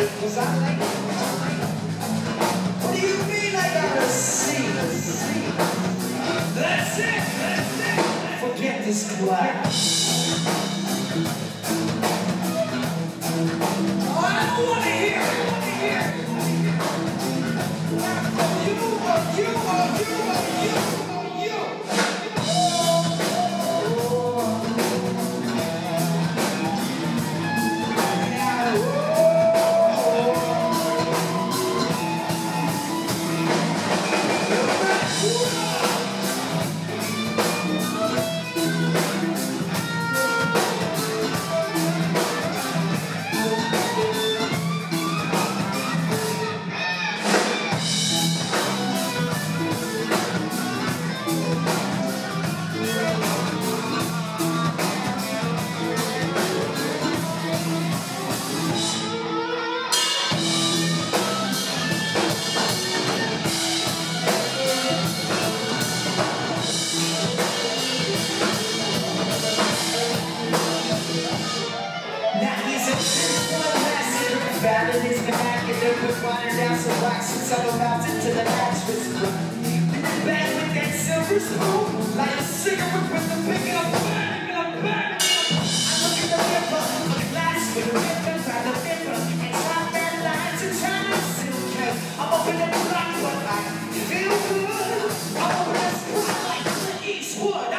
Cause like What do you mean I gotta see? That's it, Forget this. Saturdays in the back and they're puttin' sliding down some rocks and I'm about to the match with some rock. Back with that silver spoon, light a cigarette with the pick and I'm back and I'm back. I look at the river, the glass with the river, by the river, and top that line to China silk. I'm up in the block, but I feel good. I'm a restaurant like Clint Eastwood.